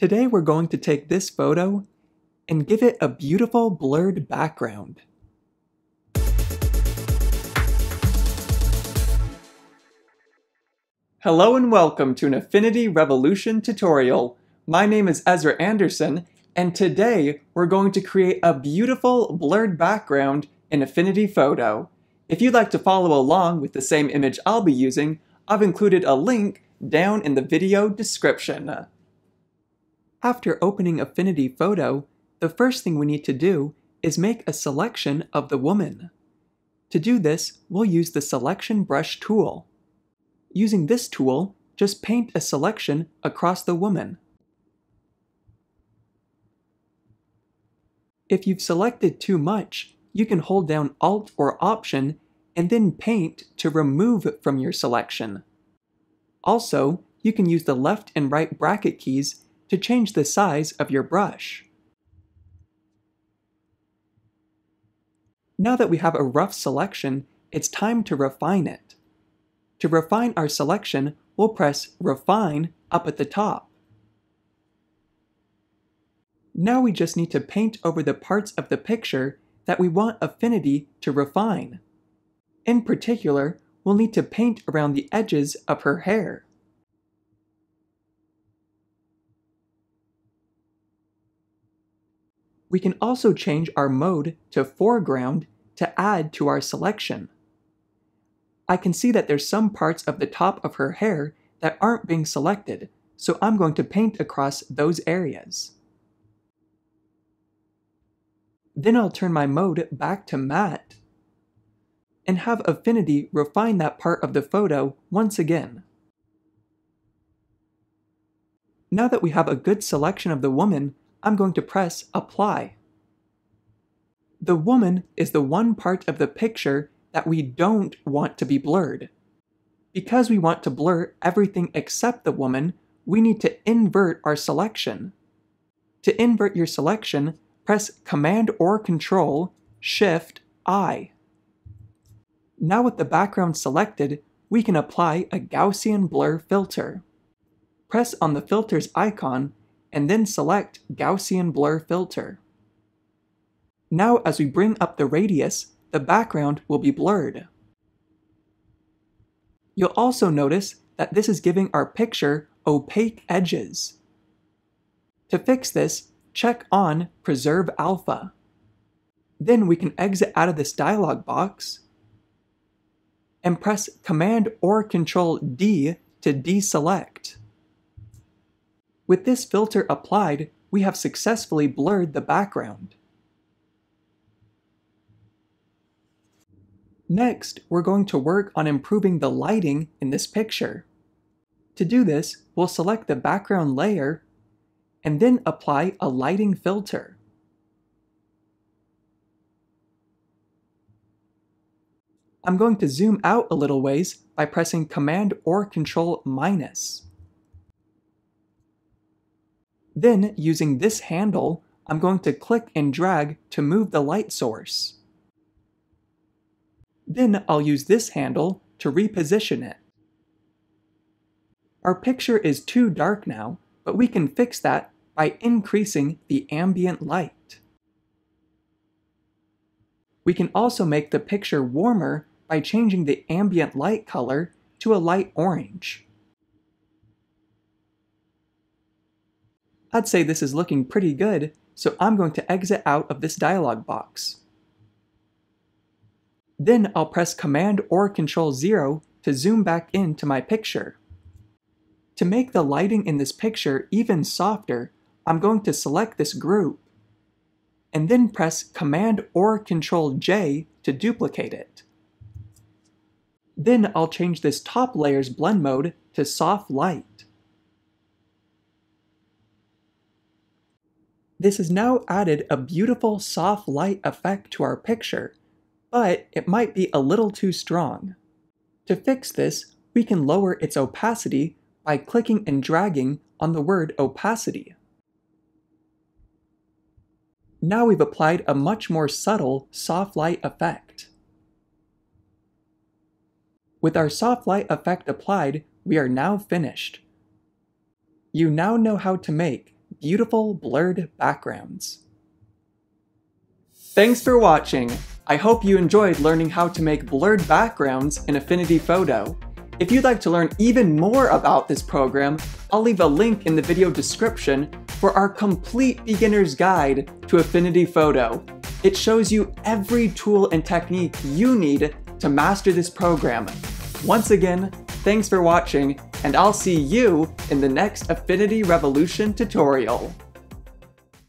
Today we're going to take this photo and give it a beautiful blurred background. Hello and welcome to an Affinity Revolution tutorial. My name is Ezra Anderson, and today we're going to create a beautiful blurred background in Affinity Photo. If you'd like to follow along with the same image I'll be using, I've included a link down in the video description. After opening Affinity Photo, the first thing we need to do is make a selection of the woman. To do this, we'll use the Selection Brush tool. Using this tool, just paint a selection across the woman. If you've selected too much, you can hold down Alt or Option and then Paint to remove from your selection. Also, you can use the left and right bracket keys to change the size of your brush. Now that we have a rough selection, it's time to refine it. To refine our selection, we'll press Refine up at the top. Now we just need to paint over the parts of the picture that we want Affinity to refine. In particular, we'll need to paint around the edges of her hair. We can also change our mode to foreground to add to our selection. I can see that there's some parts of the top of her hair that aren't being selected, so I'm going to paint across those areas. Then I'll turn my mode back to matte and have Affinity refine that part of the photo once again. Now that we have a good selection of the woman, I'm going to press Apply. The woman is the one part of the picture that we don't want to be blurred. Because we want to blur everything except the woman, we need to invert our selection. To invert your selection, press Command or Control, Shift, I. Now with the background selected, we can apply a Gaussian blur filter. Press on the filter's icon and then select Gaussian Blur Filter. Now as we bring up the radius, the background will be blurred. You'll also notice that this is giving our picture opaque edges. To fix this, check on Preserve Alpha. Then we can exit out of this dialog box and press Command or Control D to deselect. With this filter applied, we have successfully blurred the background. Next, we're going to work on improving the lighting in this picture. To do this, we'll select the background layer and then apply a lighting filter. I'm going to zoom out a little ways by pressing Command or Control minus. Then, using this handle, I'm going to click and drag to move the light source. Then I'll use this handle to reposition it. Our picture is too dark now, but we can fix that by increasing the ambient light. We can also make the picture warmer by changing the ambient light color to a light orange. I'd say this is looking pretty good, so I'm going to exit out of this dialog box. Then I'll press Command or Control 0 to zoom back into my picture. To make the lighting in this picture even softer, I'm going to select this group, and then press Command or Control J to duplicate it. Then I'll change this top layer's blend mode to soft light. This has now added a beautiful soft light effect to our picture, but it might be a little too strong. To fix this, we can lower its opacity by clicking and dragging on the word opacity. Now we've applied a much more subtle soft light effect. With our soft light effect applied, we are now finished. You now know how to make beautiful blurred backgrounds. Thanks for watching! I hope you enjoyed learning how to make blurred backgrounds in Affinity Photo. If you'd like to learn even more about this program, I'll leave a link in the video description for our complete beginner's guide to Affinity Photo. It shows you every tool and technique you need to master this program. Once again, thanks for watching, and I'll see you in the next Affinity Revolution tutorial.